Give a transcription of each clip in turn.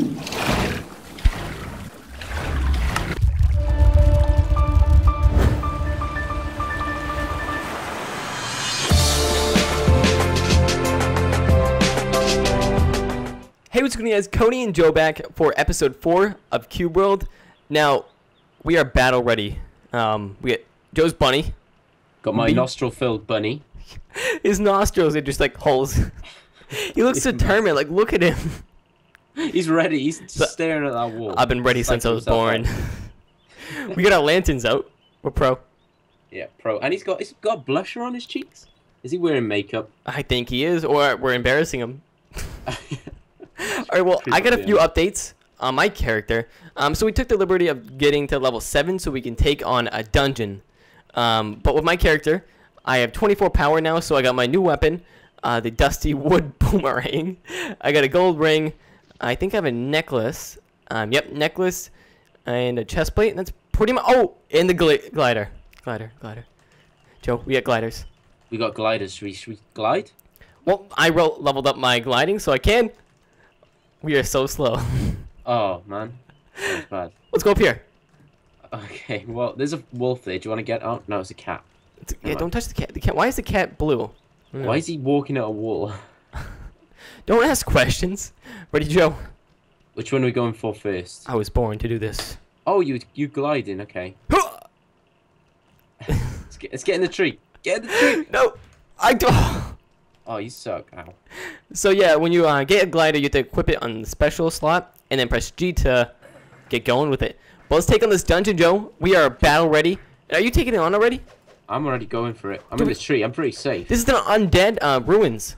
Hey, what's going on, guys? Cody and Joe back for episode four of Cube World. Now, we are battle ready. Um, we get Joe's bunny. Got my nostril-filled bunny. His nostrils are just like holes. he looks determined. Like, look at him. He's ready. He's So- staring at that wall. I've been ready since I was born. we got our lanterns out. We're pro. Yeah, pro. And he's got he's got a blusher on his cheeks. Is he wearing makeup? I think he is, or we're embarrassing him. All right. Well, I got a few updates on my character. Um, so we took the liberty of getting to level seven so we can take on a dungeon. Um, but with my character, I have 24 power now, so I got my new weapon, uh, the Dusty Wood Boomerang. I got a gold ring. I think I have a necklace. Um, yep, necklace and a chest plate. And that's pretty much. Oh, and the gli- glider, glider, glider. Joe, we got gliders. we got gliders. Should we, should we glide? Well, I leveled up my gliding, so I can. We are so slow. Oh man, that's bad. Let's go up here. Okay, well, there's a wolf there. Do you want to get? Oh no, it's a cat. It's- yeah, don't touch the cat. The cat. Why is the cat blue? Why is he walking at a wall? Don't ask questions. Ready, Joe? Which one are we going for first? I was born to do this. Oh, you you gliding? Okay. Let's get, let's get in the tree. Get in the tree. no, I don't. Oh, you suck. Ow. So yeah, when you uh, get a glider, you have to equip it on the special slot, and then press G to get going with it. But let's take on this dungeon, Joe. We are battle ready. Are you taking it on already? I'm already going for it. I'm in the tree. I'm pretty safe. This is the undead uh, ruins.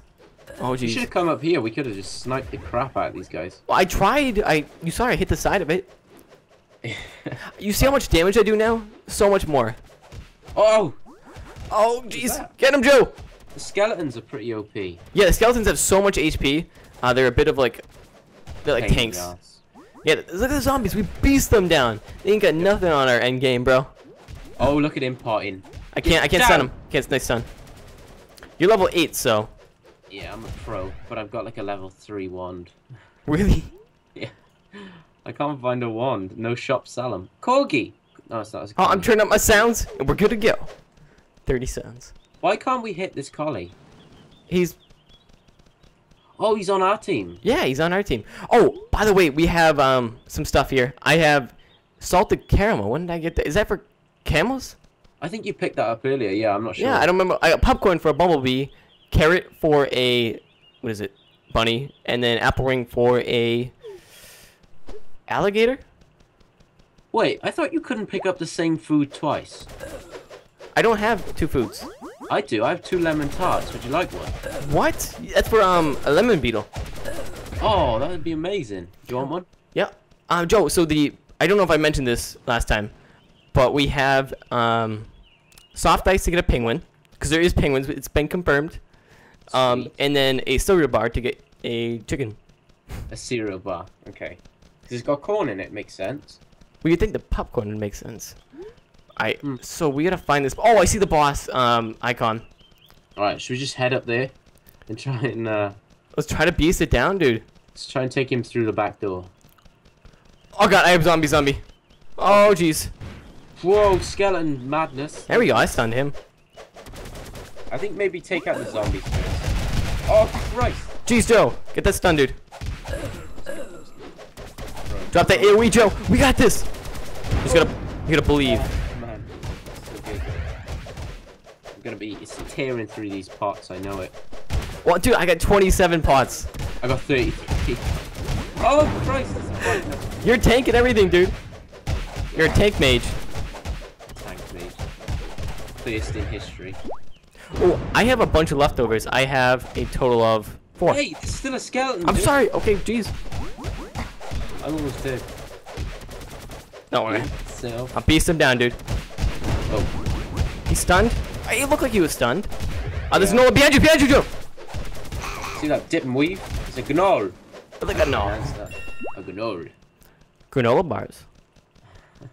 Oh You should have come up here. We could have just sniped the crap out of these guys. Well, I tried. I you saw I hit the side of it. You see how much damage I do now? So much more. oh, Oh jeez. Get him, Joe. the skeletons are pretty OP. Yeah, the skeletons have so much HP. Uh, they're a bit of like, they're like Pain tanks. ass. Yeah, look at the zombies. We beast them down. They ain't got nothing on our end game, bro. Oh, look at him potting. I can't. I can't stun him. Can't nice stun. You're level eight, so Yeah, I'm a pro, but I've got like a level three wand. really. Yeah. I can't find a wand. No shop sell 'em. Corgi. No, it's not. It's Oh, I'm turning up my sounds, and we're good to go. Thirty sounds. Why can't we hit this collie? He's Oh, he's on our team. yeah, he's on our team. Oh, by the way, we have um some stuff here. I have salted caramel. When did I get that? Is that for camels? I think you picked that up earlier. Yeah, I'm not sure. Yeah, I don't remember. I got popcorn for a bumblebee, carrot for a what is it, bunny, and then apple ring for a alligator. Wait, I thought you couldn't pick up the same food twice. I don't have two foods. I do. I have two lemon tarts. Would you like one? What? That's for um a lemon beetle. Oh, that would be amazing. Do you want one? Yeah. Um, Joe. So the I don't know if I mentioned this last time, but we have um soft ice to get a penguin because there is penguins. It's been confirmed. Um, and then a cereal bar to get a chicken. A cereal bar. Okay. Because it's got corn in it. Makes sense. Well, you think the popcorn would make sense. I Hmm. so we gotta find this. Oh, I see the boss um icon. All right. Should we just head up there and try and uh, Let's try to beast it down, dude. let's try and take him through the back door? Oh god, I have zombie, zombie. Oh jeez. Whoa, skeleton madness. There we go. I stunned him. I think maybe take out the zombies first. Oh Christ! Jeez, Joe, get that stun, dude. Drop that AOE, Joe. We got this. He's just gotta, you gotta believe. Oh, man, so good. I'm gonna be it's tearing through these pots. I know it. Well, dude, I got 27 pots. I got 33. Oh Christ! It's a fight. You're tanking everything, dude. You're a tank mage. Tank mage. First in history. Oh, I have a bunch of leftovers. I have a total of four. Hey, there's still a skeleton. I'm dude. sorry. Okay, jeez. I'm almost dead. Don't worry. So, I'll beast him down, dude. oh, He's stunned. He looked like he was stunned. Oh, there's Yeah. no behind you, behind you, Joe. see that dip and weave? It's a gnoll. At no. That's. A gnoll. Granola bars.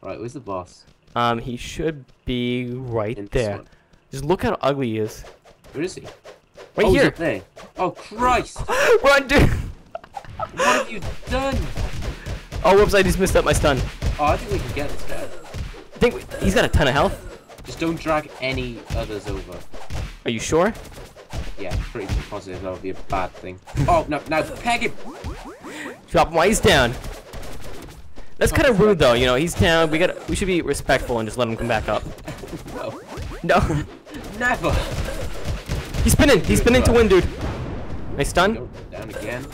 Right, where's the boss? Um, he should be right In there. Just look how ugly he is. Where is he? Right oh, here. there. Oh Christ! Run, dude. What have have you done? Oh, whoops! I just missed up my stun. Oh, I think we can get this guy. I think we, he's got a ton of health. Just don't drag any others over. Are you sure? Yeah, pretty positive that would be a bad thing. Oh, no, now peg him! Drop him while he's down. That's Oh, kind of rude, though. You know, he's down. We got. We should be respectful and just let him come back up. No, No, never! he's spinning. He's spinning to win, dude. Nice stun. Down again.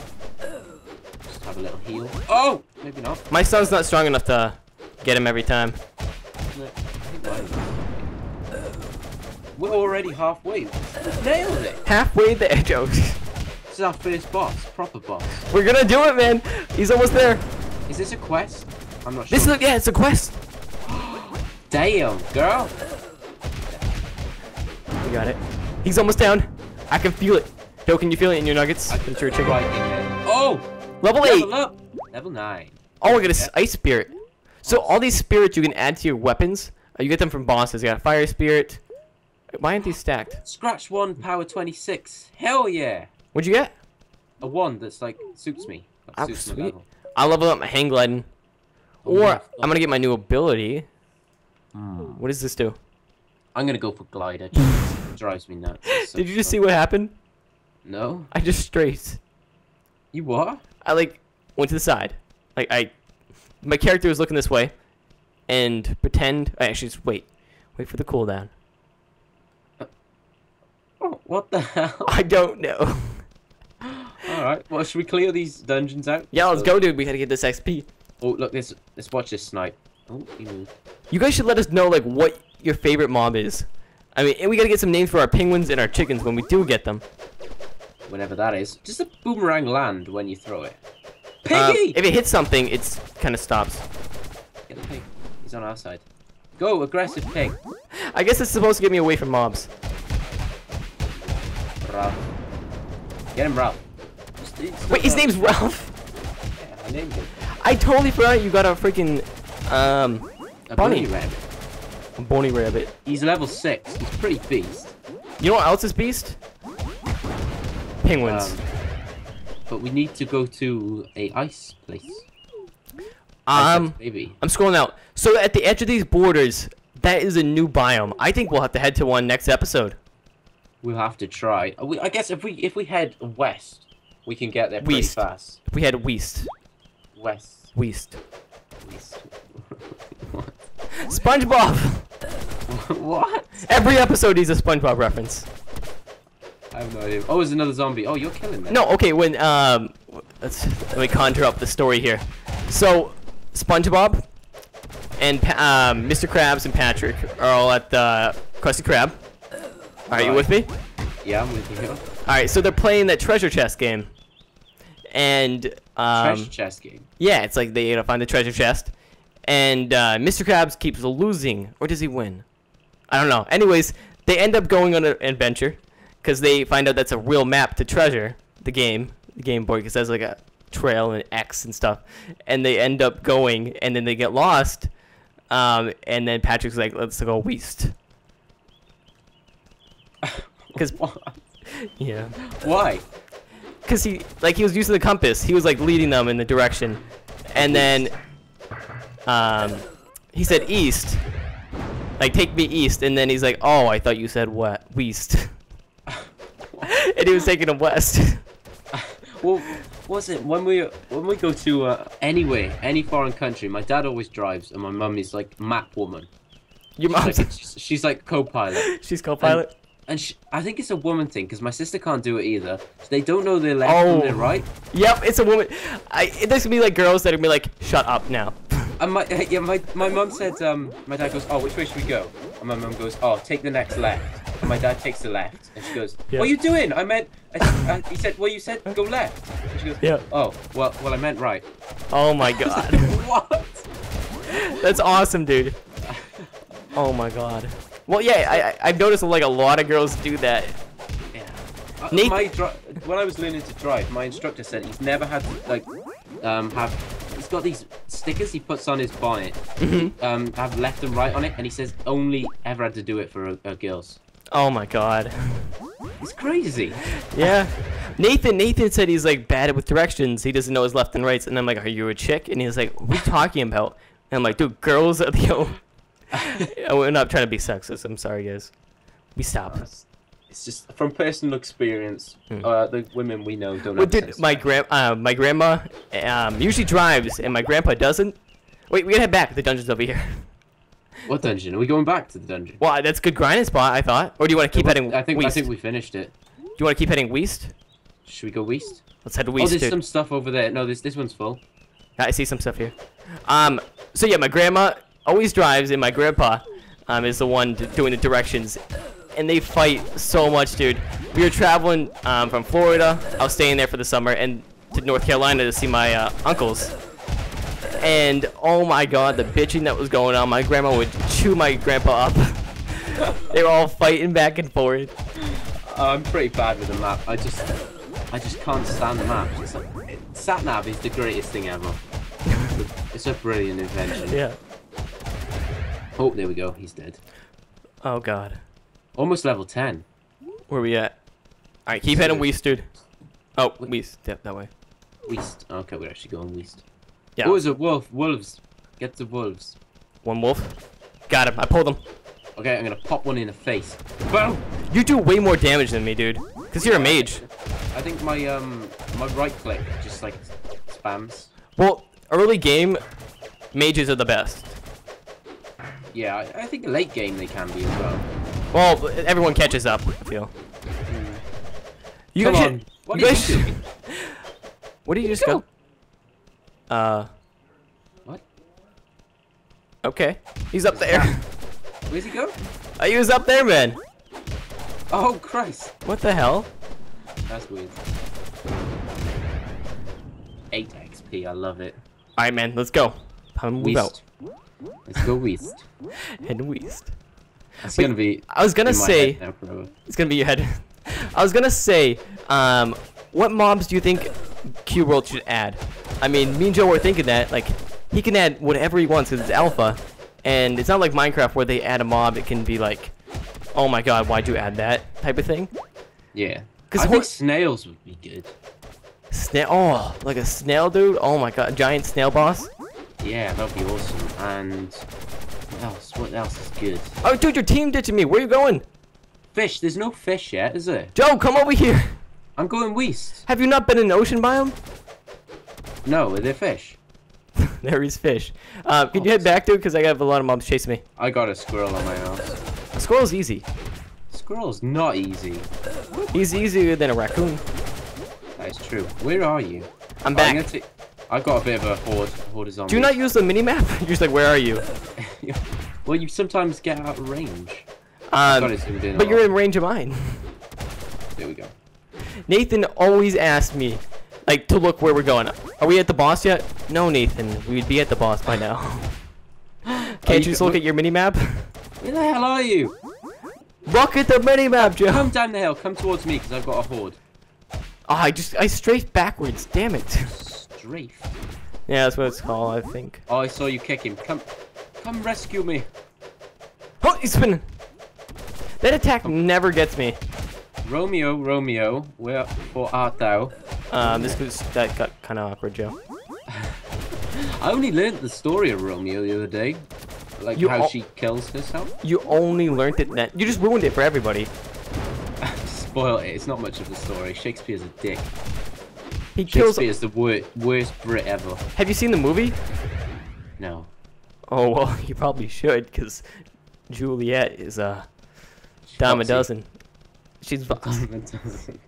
Just have a little heal. Oh! Maybe not. My stun's not strong enough to get him every time. No, I think mine is. We're already halfway. Nailed it! Halfway there, Joe. This is our first boss, proper boss. We're gonna do it, man. He's almost there. Is this a quest? I'm not sure. This is a, yeah, it's a quest. Damn, girl! We got it. He's almost down. I can feel it. Joe, can you feel it in your nuggets? I It's your chicken. Right. Oh! Level eight. Level up! Level 9. Oh, I got a s- ice spirit. So all these spirits you can add to your weapons. Uh, you get them from bosses. You got a fire spirit. Why aren't these stacked? Scratch 1, power 26. Hell yeah! What'd you get? A 1 that's like, suits me. Like, Oh, suits sweet. I'll level up my hang gliding. Oh, Or yeah. I'm gonna get my new ability. Hmm. What does this do? I'm gonna go for glider. Drives me nuts. So Did you just see what happened? No? I just straight. You what? I like went to the side. Like I, my character was looking this way, and pretend. I actually just wait, wait for the cooldown. Uh, oh, what the hell? I don't know. Alright, well, should we clear these dungeons out? yeah, let's go, dude. We gotta get this XP. Oh, look, let's, let's watch this snipe. Oh. You guys should let us know like what your favorite mob is. I mean, and we gotta get some names for our penguins and our chickens when we do get them. Whenever that is. Does the boomerang land when you throw it? Um, Piggy! if it hits something, it's kind of stops. Get the pig. He's on our side. Go, aggressive pig. I guess it's supposed to get me away from mobs. Ralph. Get him, Ralph. Just- Wait, his name's Ralph. Ralph. Yeah, I named him. I totally forgot you got a freaking um A Bunny. bunny rabbit. Bony rabbit. He's level 6. He's pretty beast. You know what else is beast? Penguins. Um, but we need to go to a ice place. Um, Maybe. I'm scrolling out. So at the edge of these borders, that is a new biome. I think we'll have to head to one next episode. We'll have to try. Uh, we- I guess if we if we head west, we can get there pretty West. fast. We had Weast. West. Weast. West. SpongeBob. what? Every episode needs a SpongeBob reference. I have no idea. Oh, there's another zombie. Oh, you're killing me. No, okay. When um, let's let me conjure up the story here. So, SpongeBob and Pa- um, Mr. Krabs and Patrick are all at the Krusty Krab. Are you with me? Yeah, I'm with you. All right. So they're playing that treasure chest game, and um, Treasure chest game. yeah, it's like they gotta find the treasure chest, and uh, Mr. Krabs keeps losing, or does he win? I don't know. Anyways, they end up going on an adventure because they find out that's a real map to treasure the game, the Game Boy, because there's like a trail and X and stuff, and they end up going, and then they get lost, um, and then Patrick's like, "Let's go west." Because yeah, Why? because he like he was using the compass. He was like leading them in the direction, and then um, he said east, like take me east, and then he's like, oh, I thought you said what west, and he was taking him west. Well, was it when we when we go to uh, anywhere, any foreign country? My dad always drives, and my mum is like map woman. Your She's like, she's, she's like co-pilot, she's co-pilot. and she, I think it's a woman thing because my sister can't do it either. So they don't know their left from their Oh. right. Yep, it's a woman. I there's gonna be like girls that are gonna be like, shut up now. And my yeah, my my mum said um my dad goes oh which way should we go? And my mum goes oh take the next left. And my dad takes the left, and she goes Yeah. what are you doing? I meant I, I, he said well you said go left. And she goes Yeah. oh well well I meant right. Oh my god, what? that's awesome, dude. Oh my god. Well, yeah, I, I've noticed like a lot of girls do that. Yeah. Uh, My when I was learning to drive, my instructor said he's never had to like um have. Got these stickers he puts on his bonnet, Mm-hmm. um, have left and right on it, and he says only ever had to do it for uh, uh, girls. Oh my god. It's crazy. Yeah. Nathan, Nathan said he's like bad with directions. He doesn't know his left and rights. And I'm like, are you a chick? And he's like, what are you talking about? And I'm like, dude, girls are the. We're not trying to be sexist. I'm sorry, guys. We stop. It's just from personal experience. Hmm. Uh, the women we know don't have dude, my grand, uh, my grandma, um, usually drives, and my grandpa doesn't. Wait, we gotta head back. The dungeon's over here. What dungeon? Are we going back to the dungeon? Well, that's a good grinding spot, I thought. Or do you want to keep heading I think I think we finished it. Do you want to keep heading west? Should we go west? Let's head west. oh, west, there's dude. some stuff over there. No, this this one's full. I see some stuff here. Um, so yeah, my grandma always drives, and my grandpa um, is the one doing the directions. And they fight so much, dude. We were traveling um, from Florida. I was staying there for the summer, and to North Carolina to see my uh, uncles. And oh my god, the bitching that was going on. My grandma would chew my grandpa up. they were all fighting back and forth. Uh, I'm pretty bad with the map. I just I just can't stand the map. It's like, it, Satnav is the greatest thing ever. it's a brilliant invention. Yeah. Oh, there we go. He's dead. Oh god. Almost level 10. Where we at? Alright, keep heading west, dude. Oh, west. Yep, that way. West. Okay, we're actually going west. Yeah. Oh, it's a wolf. Wolves. Get the wolves. One wolf. Got him. I pulled him. Okay, I'm gonna pop one in the face. Boom! You do way more damage than me, dude. Cause you're a mage. I think my um my right click just like spams. Well, early game, mages are the best. Yeah, I, I think late game they can be as well. Well, everyone catches up. I feel. You Come guys on. What you you guys should- Where did you just go? Uh. What? Okay. He's up there. Where's he go? Uh, he was up there, man. Oh Christ! What the hell? That's weird. 8 XP, I love it. All right, man. Let's go. Time to move out. West. Let's go west. Head west. Wait, gonna be. I was gonna say. now. It's gonna be your head. I was gonna say, um, what mobs do you think Cube World should add? I mean, me and Joe were thinking that like he can add whatever he wants because it's alpha, and it's not like Minecraft where they add a mob. It can be like, oh my god, why'd you add that type of thing? Yeah. Because I think snails would be good. Snail, oh, like a snail dude. Oh my god, giant snail boss. Yeah, that'd be awesome. And else? What else is good? Oh, dude, your team ditching me. Where are you going? Fish. There's no fish yet, is there? Joe, come over here. I'm going west. Have you not been in the ocean biome? No, are there fish? there is fish. Uh, can you head back, dude? Because I have a lot of mobs chasing me. I got a squirrel on my ass. A squirrel's easy. Squirrel's not easy. He's easier than a raccoon. That is true. Where are you? I'm Oh, back. gonna ta- I got a bit of a horde, horde of zombies. Do not use the minimap. You're just like, where are you? well, you sometimes get out of range. Um, in but you're lot. in range of mine. There we go. Nathan always asks me, like, to look where we're going. Are we at the boss yet? No, Nathan. We'd be at the boss by now. Can't you you just look at your minimap? Where the hell are you? Look at the minimap, Joe. Come down the hill. Come towards me, because I've got a horde. Oh, I just I strafed backwards. Damn it. Strafe. Yeah, that's what it's called, I think. Oh, I saw you kick him. Come, come rescue me. Oh, he's spinning. That attack never gets me. Romeo, Romeo, where for art thou? Um, this was that got kind of awkward, Joe. I only learned the story of Romeo the other day. Like You how she kills herself. You only learned it net. You just ruined it for everybody. Spoil it. It's not much of a story. Shakespeare's a dick. He kills. Shakespeare's the wor worst Brit ever. Have you seen the movie? No. Oh well, you probably should, because Juliet is uh, a dime a dozen. She's Dime a dozen.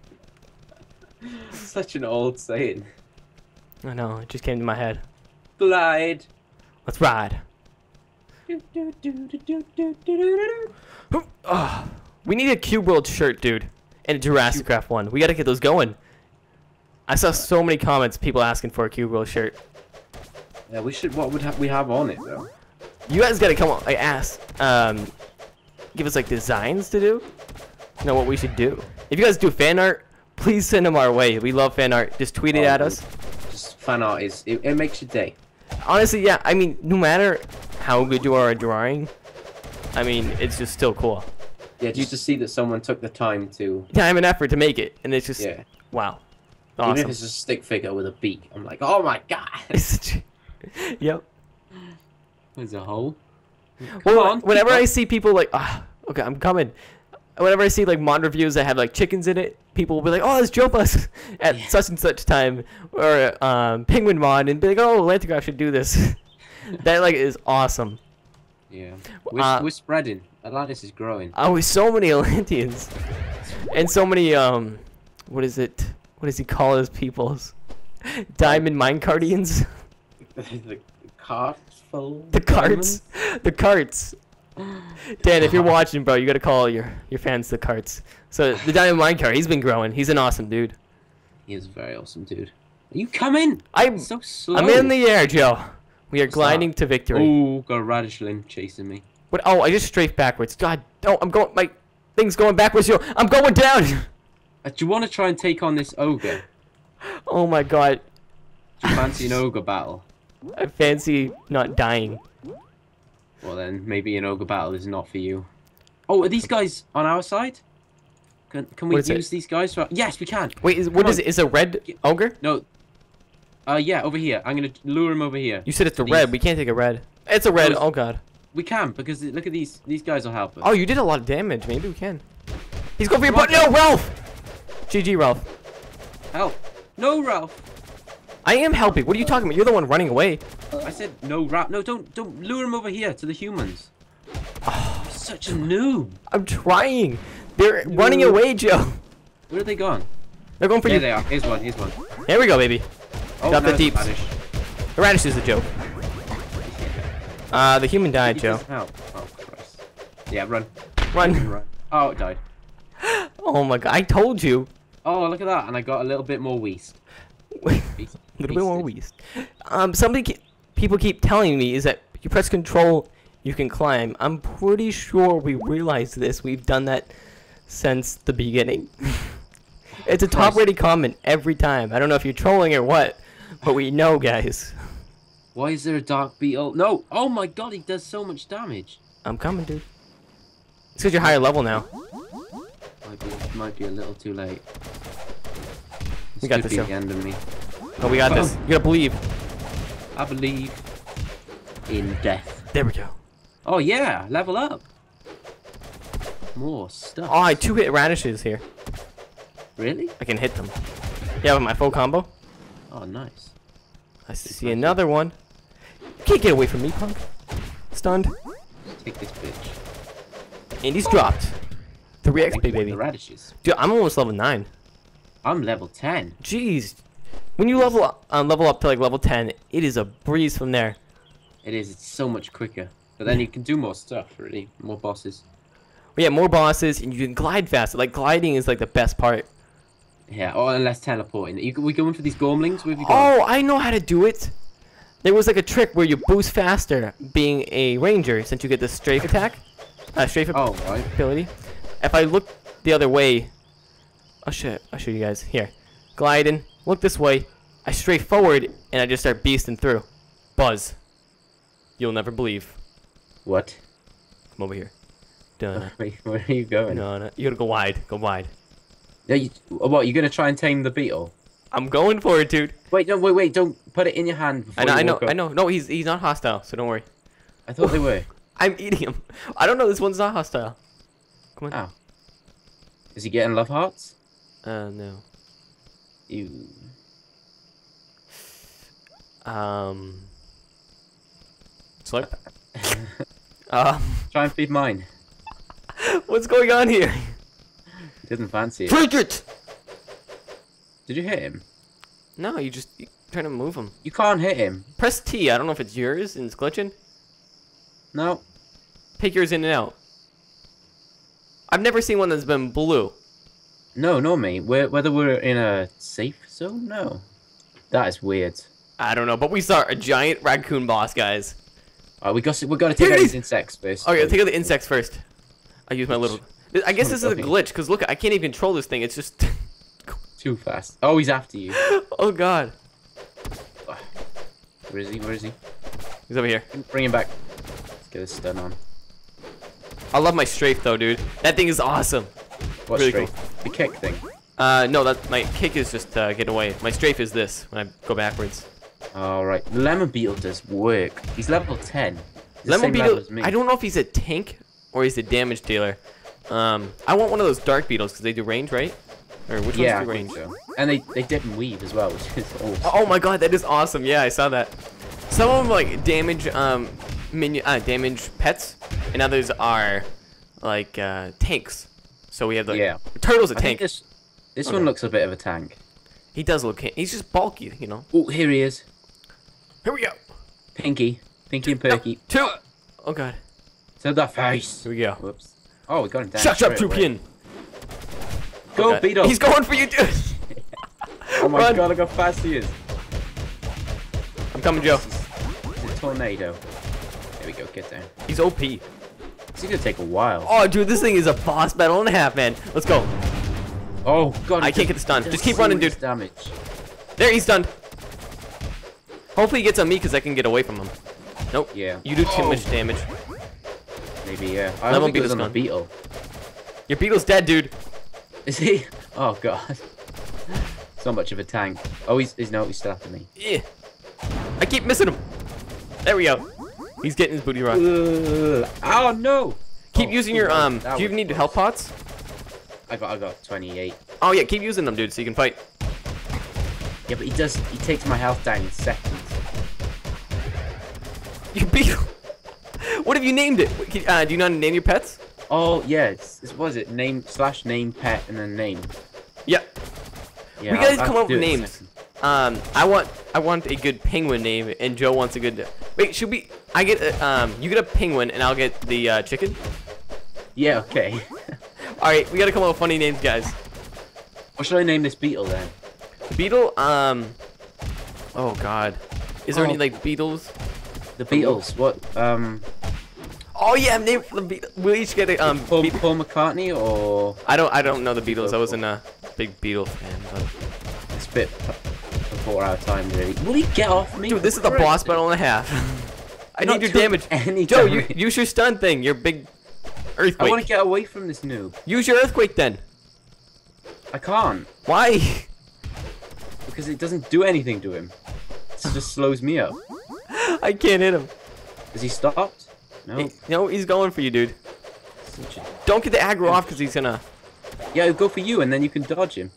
Such an old saying. I know. It just came to my head. Glide. Let's ride. Ugh. Ah, we need a Cube World shirt, dude, and a Jurassic Craft one. We gotta get those going. I saw so many comments, people asking for a Cube World shirt. Yeah, we should. What would ha we have on it though? You guys gotta come on, like, ask, um, give us like designs to do. Know what we should do. If you guys do fan art, please send them our way. We love fan art. Just tweet it Oh, at us. Just fan art is it, it makes your day. Honestly, yeah. I mean, no matter how good you are at drawing, I mean, it's just still cool. Yeah, just to see that someone took the time to. Time and effort to make it, and it's just Yeah. Wow. Even if it's a stick figure with a beak, I'm like, oh my god. yep. There's a hole. Well, on, whenever I see people like, ah, okay, I'm coming. Whenever I see like mod reviews that have like chickens in it, people will be like, "Oh, it's Joe Bus at Yeah. such and such time," or um, Penguin Mod, and be like, "Oh, AtlanticCraft should do this." that like is awesome. Yeah. We're, Uh, we're spreading. Atlantis is growing. Oh, with so many Atlanteans, and so many um, what is it? What does he call his peoples? Diamond minecardians. the carts full. The carts. The carts. Dan, if you're watching, bro, you gotta call your your fans the carts. So the Diamond Minecart, he's been growing. He's an awesome dude. He is a very awesome dude. Are you coming? I'm So slow. I'm in the air, Joe. We are Stop. gliding to victory. Oh, got a radishling chasing me. What? Oh, I just strafed backwards. God, no, I'm going. My thing's going backwards, Joe. I'm going down. Uh, do you want to try and take on this ogre? Oh my God, Do you fancy an ogre battle? I fancy not dying. Well then, maybe an ogre battle is not for you. Oh, are these guys on our side? Can, can we is it? use these guys for? Yes, we can. Wait, is, what Come is on. it? Is a red ogre? No. Uh, yeah, over here. I'm gonna lure him over here. You said it's a These- red. We can't take a red. It's a red. Those- Oh God. We can because look at these. These guys will help us. Oh, you did a lot of damage. Maybe we can. He's going for your butt. No, Ralph. GG, Ralph. help! No, Ralph. I am helping. What are you talking about? You're the one running away. I said no, Ralph. No, don't, don't lure him over here to the humans. You're such a noob. I'm trying. They're running away, Joe. Where are they gone? They're going for There you. they are. Here's one. Here's one. Here we go, baby. Oh, Got the there's a deeps. radish. The radish is a joke. Uh, the human died, Joe. help. Oh Christ. Yeah, run. Run. Run. Oh, it died. Oh my god, I told you. Oh, look at that. And I got a little bit more weast. a little bit more weast. Um, somebody, ke- people keep telling me is that you press control, you can climb. I'm pretty sure we realized this. We've done that since the beginning. it's a top-rated comment every time. I don't know if you're trolling or what, but we know, guys. Why is there a dark beetle? No! Oh my god, he does so much damage. I'm coming, dude. It's because you're higher level now. Might be, might be a little too late. This We got this, be the end of me. Oh, we got this. Oh. You gotta believe. I believe in death. There we go. Oh yeah, level up. More stuff. Oh, I two-hit radishes here. Really? I can hit them. Yeah, with my full combo. Oh, nice. I see another one. You can't get away from me, punk. Stunned. Take this bitch. And he's dropped. 3 Thank XP, baby. The radishes. Dude, I'm almost level 9. I'm level 10. Jeez. When you level up, um, level up to like level 10, it is a breeze from there. It is. It's so much quicker. But then you can do more stuff, really. More bosses. We have more bosses, and you can glide faster. Like, gliding is like the best part. Yeah, or unless teleporting. You, we going for these gormlings? Where have? Oh, I know how to do it. There was like a trick where you boost faster being a ranger since you get the strafe attack. Uh, strafe Oh, right. ability. If I look the other way, I'll show, I'll show you guys. Here. Gliding. Look this way. I strafe forward, and I just start beasting through. Buzz. You'll never believe. What? Come over here. Done. Where are you going? No, no. You gotta go wide. Go wide. Yeah, you, what? You're gonna try and tame the beetle? I'm going for it, dude. Wait, no, wait, wait! Don't put it in your hand. Before I know, you I know, up. I know. No, he's he's not hostile, so don't worry. I thought they were. I'm eating him. I don't know. This one's not hostile. Come on. Oh. Is he getting love hearts? Uh, no. You. Um. Slurp. um. Try and feed mine. What's going on here? Didn't fancy it. Freak it! Did you hit him? No, you just you trying to move him. You can't hit him. Press T. I don't know if it's yours and it's glitching. No. Take yours in and out. I've never seen one that's been blue. No, not me. We're, whether we're in a safe zone? No. That is weird. I don't know, but we saw a giant raccoon boss, guys. Alright, we got we got to take out these insects first. Okay, take out the insects first. I use my little. I guess this is a glitch, because look, I can't even control this thing. It's just. Too fast. Oh, he's after you. oh god. Where is he? Where is he? He's over here. Bring him back. Let's get a stun on. I love my strafe though, dude. That thing is awesome. What Really straight? The kick thing. Uh, no, that my kick is just uh, get away. My strafe is this when I go backwards. Alright, Lemon Beetle does work. He's level 10. He's Lemon Beetle. I don't know if he's a tank or he's a damage dealer. Um, I want one of those dark beetles because they do range, right? Or which yeah, ones do range? so. And they, they dip and weave as well, which is awesome. Oh my god, that is awesome. Yeah, I saw that. Some of them like damage um minion uh, damage pets, and others are like uh, tanks. So we have the Yeah. turtle's a I tank. this, this Okay. one looks a bit of a tank. He does look. He's just bulky, you know. Oh, here he is. Here we go. Pinky. Pinky and No, Perky. two. Oh god. To the face. Here we go. Whoops. Oh, we got him down. Shut up. Tupian. Go, God. Beetle. He's going for you, dude. Oh my Run. god, look how fast he is. I'm coming, Joe. It's a tornado. There we go, get down. He's OP. It's gonna take a while. Oh, dude, this thing is a boss battle and a half, man. Let's go. Oh god. I can't get the stun. Just keep running, dude. Damage. There, he's stunned. Hopefully he gets on me because I can get away from him. Nope. Yeah. You do too Oh. much damage. Maybe yeah. I don't think it was on beetle. Your beetle's dead, dude. Is he? Oh god. So much of a tank. Oh, he's, he's no, he's still after me. Yeah. I keep missing him. There we go. He's getting his booty rock. Ugh. Oh no! Keep Oh, using your um. Do you need close. health pots? I got, I got 28. Oh yeah, keep using them, dude, so you can fight. Yeah, but he does. He takes my health down in seconds. Your beetle. what have you named it? Uh, do you know how to name your pets? Oh yeah, it's, it's what is it? Name slash name pet and then name. Yeah. Yeah, We gotta come up with it in a names. Um, I want I want a good penguin name, and Joe wants a good. Wait, should we? I get a, um. You get a penguin, and I'll get the uh, chicken. Yeah, okay. All right, we gotta come up with funny names, guys. what should I name this beetle then? Beetle. Um. Oh God. Is there Oh. any like beetles? The Beatles. What? Um, Oh yeah, name for the Beatles. We each get a um. Paul, Beat- Paul McCartney or I don't I don't know the Beatles. I wasn't a big Beatles fan. But... it's a bit before our time, really. Will he get off me? Dude, this is the boss battle and a half. I need your damage. Joe, you, use your stun thing. Your big earthquake. I want to get away from this noob. Use your earthquake then. I can't Why? because it doesn't do anything to him. It just slows me up. I can't hit him. Has he stopped? No. He- no, he's going for you, dude. A- Don't get the aggro off because he's gonna. Yeah, he'll go for you, and then you can dodge him.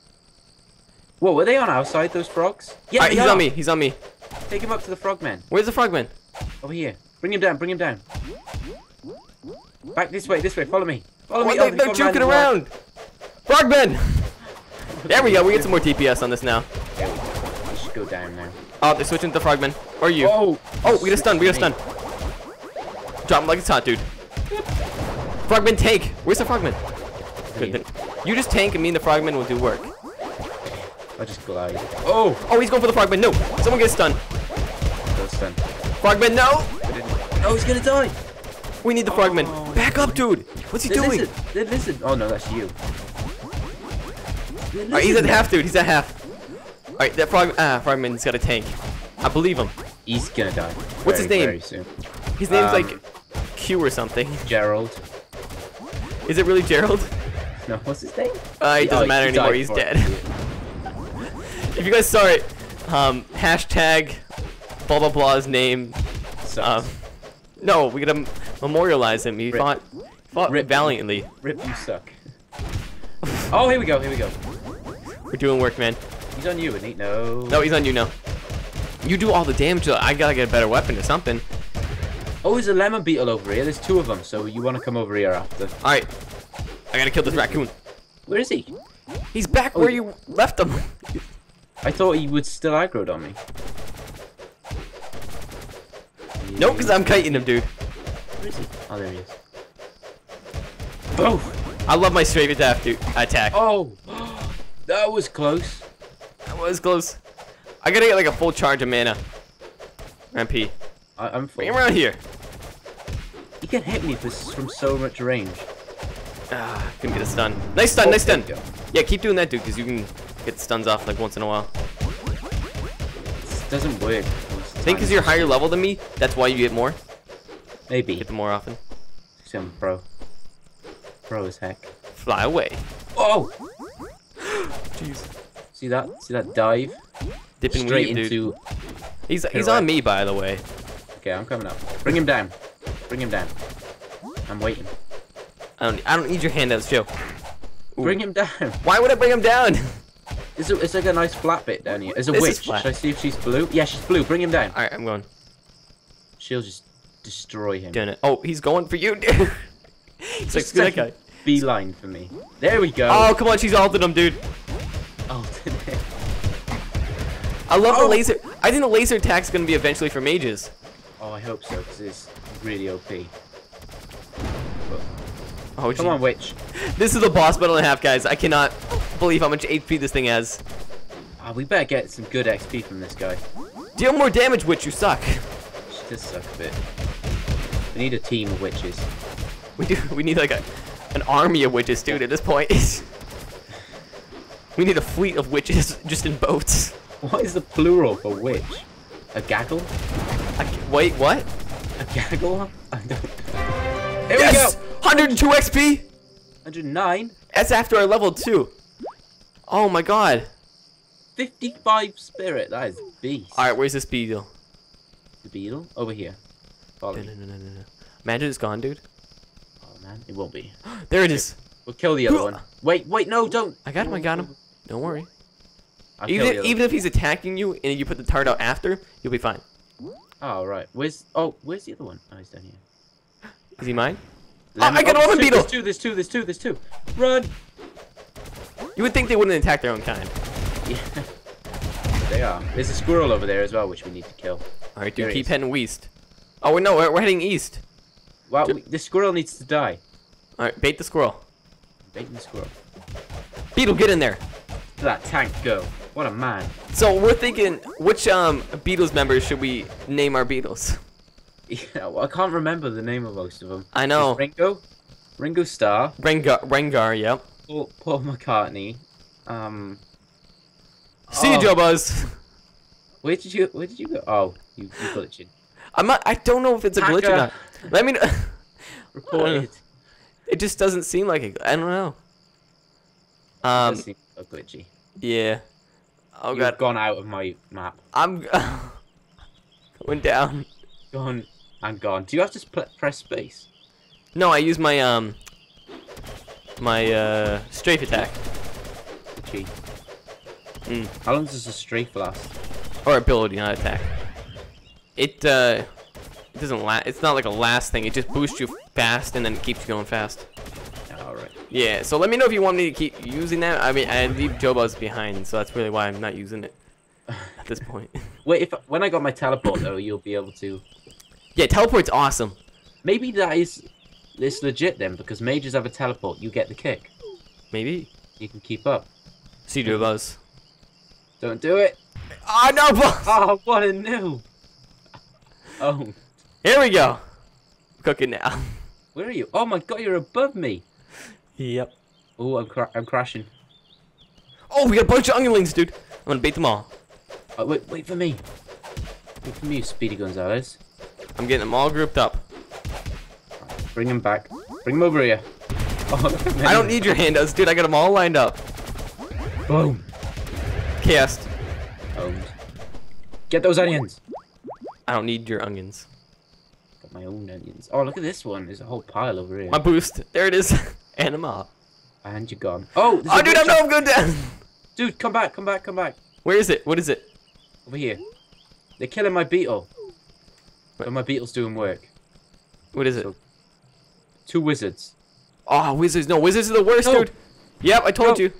Whoa, were they on our side, those frogs? Yeah, they he's are. on me. He's on me. Take him up to the frogman. Where's the frogman? Over here. Bring him down, bring him down. Back this way, this way, follow me. Follow Oh, me. they, oh, they're they've juking the around. Frogman. There we go. We get some more DPS on this now. We go. Should go down now. Oh, they're switching to frogman. Or you. Oh! Oh, we got a stun. We got a stun. Drop him like it's hot, dude. Frogman tank. Where's the frogman? Good. You just tank and me and the frogman will do work. I just glide. Oh! Oh, he's going for the frogman. No. Someone get stunned. Go stun. Frogman, no. Oh, he's gonna die! We need the frogman. Oh, Back up, dude. What's he doing? The lizard! Oh no, that's you. Alright, he's at half, dude. He's at half. Alright, that frog. Ah, frogman's got a tank. I believe him. He's gonna die. What's his name? Very. His name's Um, like Q or something. Gerald. Is it really Gerald? No, what's his name? Uh, it Oh, doesn't matter he anymore. He's dead. could see it. if you guys saw it, um, hashtag blah blah blah's name. Um, no, we gotta memorialize him. He Rip. fought fought Rip. valiantly. Rip, you suck. oh, here we go, here we go. We're doing work, man. He's on you, he? No. No, he's on you now. You do all the damage. I gotta get a better weapon or something. Oh, there's a lemon beetle over here. There's two of them, so you want to come over here after. All right, I gotta kill this raccoon. Where is he? He's back Oh, where he- you left him. I thought he would still aggroed on me. No, because I'm kiting him, dude. Where is he? Oh, there he is. Oh! I love my straight attack, dude. Attack. Oh! that was close. That was close. I gotta get like a full charge of mana. MP. I, I'm full. Bring him around here. He can hit me for, from so much range. Ah, couldn't get a stun. Nice stun, Oh, nice stun. Yeah, keep doing that, dude, because you can get stuns off like once in a while. This doesn't work. I think because you're higher level than me, that's why you get more. Maybe. Get them more often. See, I'm pro. Pro as heck. Fly away. Oh! jeez. See that? See that dive? Dipping Straight weave, dude. into. He's he's on me, by the way. Okay, I'm coming up. Bring him down. Bring him down. I'm waiting. I don't I don't need your handouts, Joe. Ooh. Bring him down. Why would I bring him down? It's, a, it's like a nice flat bit down here. It's a This witch. flat. Should I see if she's blue? Yeah, she's blue. Bring him down. All right, I'm going. She'll just destroy him. Doing it. Oh, he's going for you, dude. He's like, that guy. Beeline for me. There we go. Oh, come on, she's ulted him, dude. Oh, today. I love Oh. the laser. I think the laser attack's gonna be eventually for mages. Oh, I hope so, because it's really OP. Oh, Come on, witch. This is a boss battle and a half, guys. I cannot believe how much HP this thing has. Ah, we better get some good XP from this guy. Deal more damage, witch. You suck. She does suck a bit. We need a team of witches. We do. We need like a an army of witches, dude. At this point, we need a fleet of witches just in boats. What is the plural for witch? A gaggle? Ca- wait, what? A gaggle? I don't... Here yes, we go! 102 XP. 109? That's after I leveled two. Oh my god. 55 spirit. That is beast. All right, where's this beetle? The beetle? Over here. Follow No, no, no, no, no. Imagine it's gone, dude. Oh, man. It won't be. There it is. We'll kill the other one. Wait, wait, no, don't. I got him. I got him. Don't worry. I'll Even other even if he's attacking you and you put the tart out after, you'll be fine. Oh, right. Where's... Oh, where's the other one? Oh, he's down here. Is he mine? Lemon- I got oh, a lemon there's two, beetle! There's two, there's two, there's two, there's two. Run! You would think they wouldn't attack their own kind. Yeah. they are. There's a squirrel over there as well, which we need to kill. All right, dude, he keep is. heading west. Oh wait, no, we're, we're heading east. Well, Ju- the squirrel needs to die. All right, bait the squirrel. Baiting the squirrel. Beetle, get in there. Let that tank go. What a man. So we're thinking, which um Beatles members should we name our Beatles? Yeah, well, I can't remember the name of most of them. I know. Ringo, Ringo Starr, Rengar, Rengar, yep. Paul, Paul McCartney. Um, See you, Oh. Joe Buzz. where did you where did you go? Oh, you you glitching. I'm not. I don't know if it's a glitch or not. Let me. know. Reported. it just doesn't seem like it. I don't know. Um, seems so glitchy. Yeah. Oh You've god. gone out of my map. I'm going down. Gone and gone. Do you have to press space? No, I use my um my uh strafe attack Gee. Mm. How long does a strafe last? or ability, not attack. It uh it doesn't last. It's not like a last thing. It just boosts you fast and then it keeps you going fast. All right. Yeah. So let me know if you want me to keep using that. I mean, I leave Jobuz behind, so that's really why I'm not using it at this point. Wait, if when I got my teleport though, you'll be able to. Yeah, teleport's awesome. Maybe that is this legit then, because mages have a teleport. You get the kick. Maybe. You can keep up. See Jobuz. Don't do it. Oh no, boss! Oh, what a new. Oh, Here we go. Cooking now. where are you? Oh my god, you're above me. Yep. Oh, I'm cra- I'm crashing. Oh, we got a bunch of underlings, dude. I'm gonna beat them all. Oh, wait, wait for me. Wait for me, Speedy Gonzalez. I'm getting them all grouped up. Bring them back. Bring them over here. Oh, look at me. I don't need your handouts, dude. I got them all lined up. Boom. Cast. Owned. Get those onions. I don't need your onions. Got my own onions. Oh, look at this one. There's a whole pile over here. My boost. There it is. and I'm up. And you're gone. Oh, Oh, dude, I'm, no, I'm going down. Dude, come back, come back, come back. Where is it? What is it? Over here. They're killing my beetle. So my beetle's doing work. What is it? So- Two wizards. Oh, wizards. No, wizards are the worst, No. dude. Yep, I told No. you.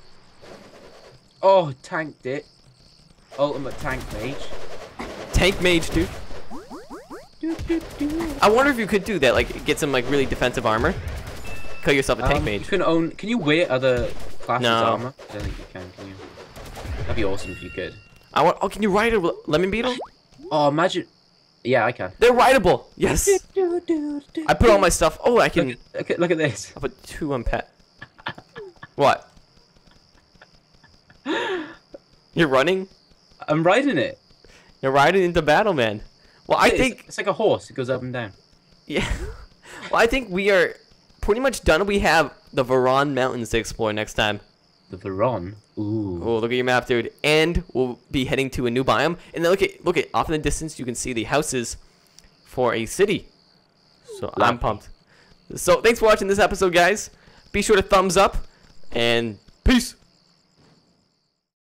Oh, tanked it. Ultimate tank mage. Tank mage, dude. I wonder if you could do that, like get some like really defensive armor. Call yourself a tank Um, You mage. can own. Can you wear other classes No. armor? I don't think you can. Can you? That'd be awesome if you could. I want. Oh, can you ride a lemon beetle? Oh, imagine. Yeah, I can. They're rideable. Yes. I put all my stuff. Oh, I can. Look, look, at, look at this. I put two on pet. What? You're running? I'm riding it. You're riding into battle, man. Well, I It's- think it's like a horse. It goes up and down. yeah. Well, I think we are pretty much done. We have the Varan Mountains to explore next time. The Veron. Ooh. Oh, look at your map, dude. And we'll be heading to a new biome. And then look at look at off in the distance, you can see the houses for a city. So I'm pumped. So thanks for watching this episode, guys. Be sure to thumbs up and peace.